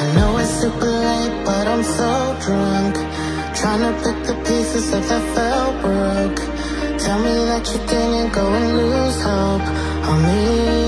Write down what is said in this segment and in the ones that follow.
I know it's super late, but I'm so drunk. Trying to pick the pieces of that fell broke. Tell me that you didn't go and lose hope on me.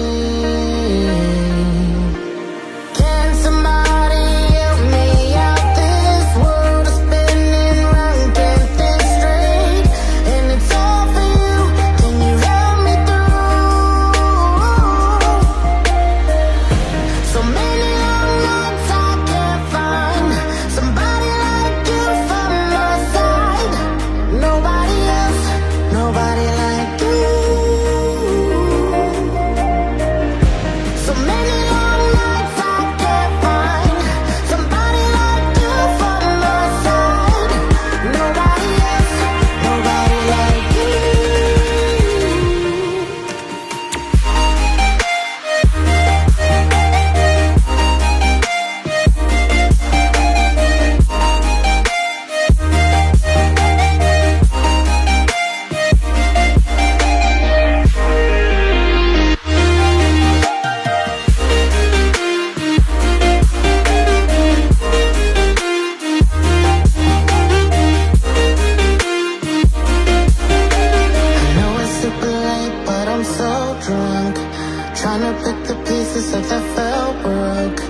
Pick the pieces of that fell broke.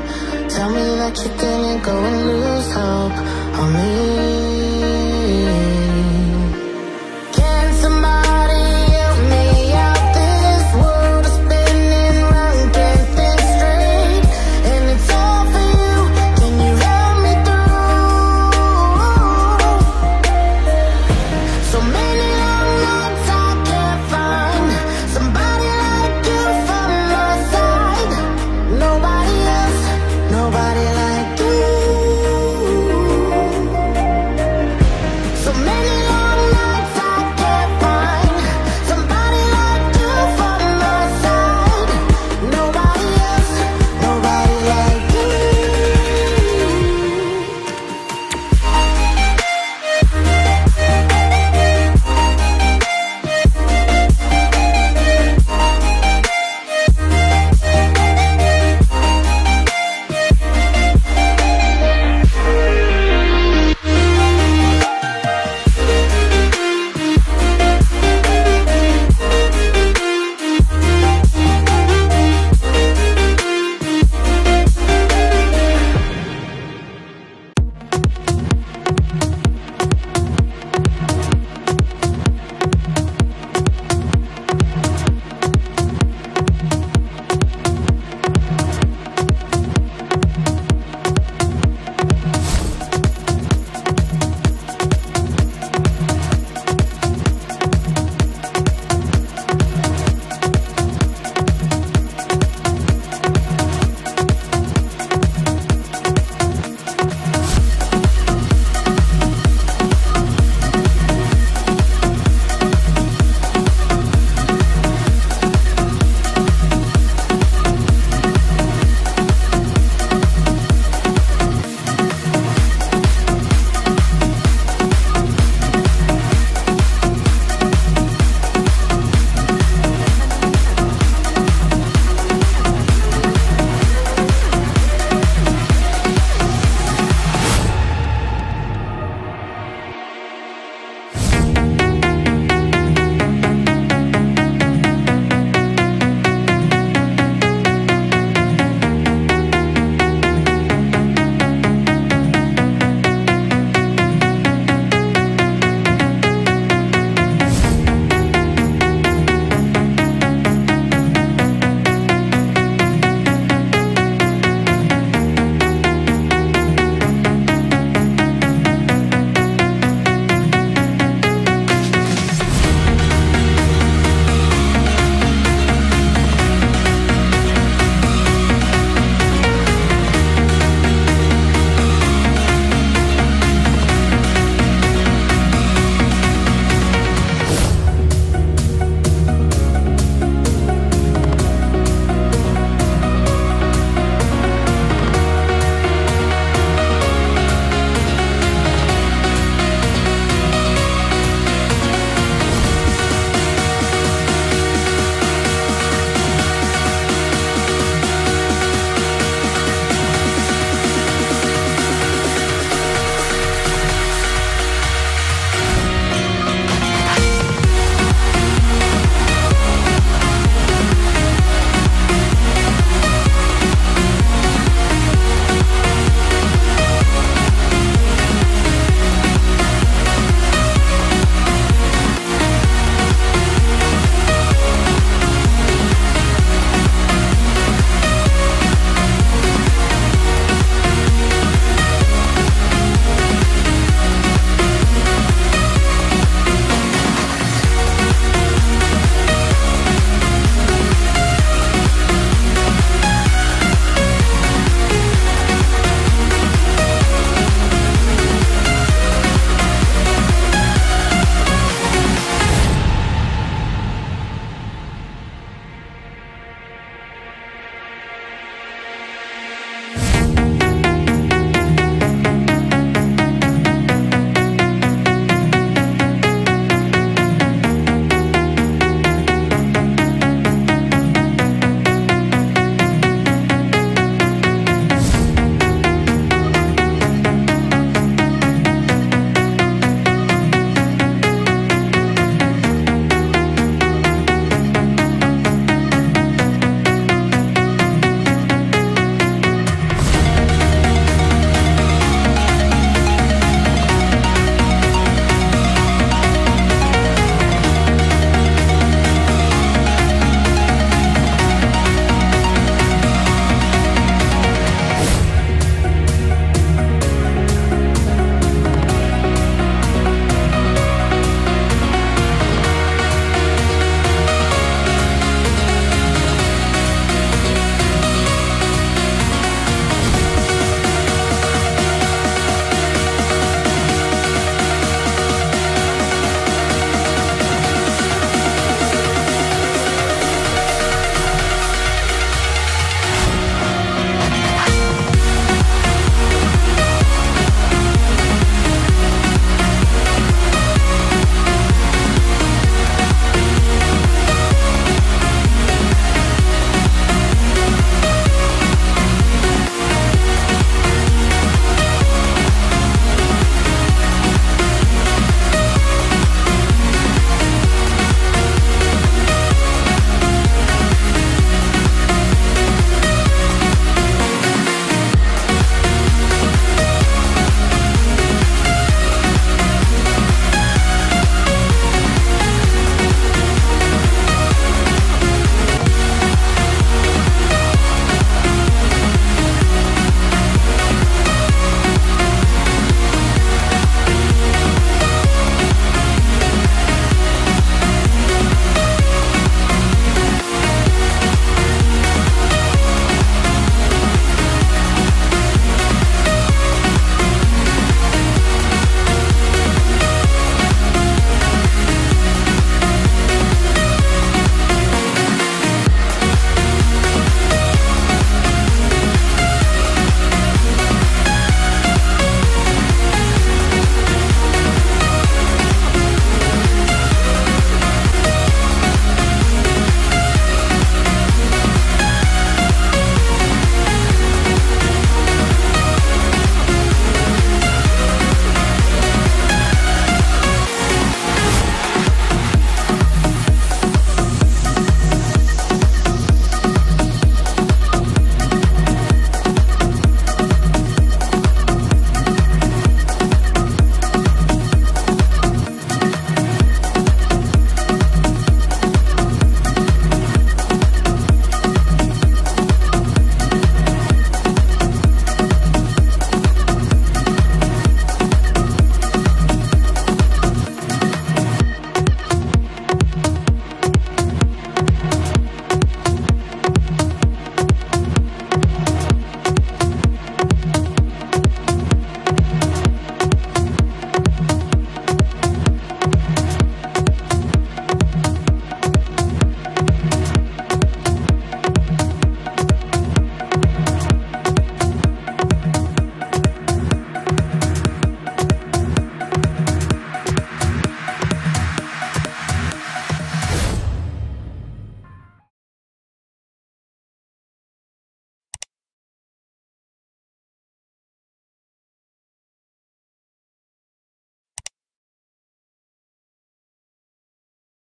Tell me that you didn't go and lose hope on me.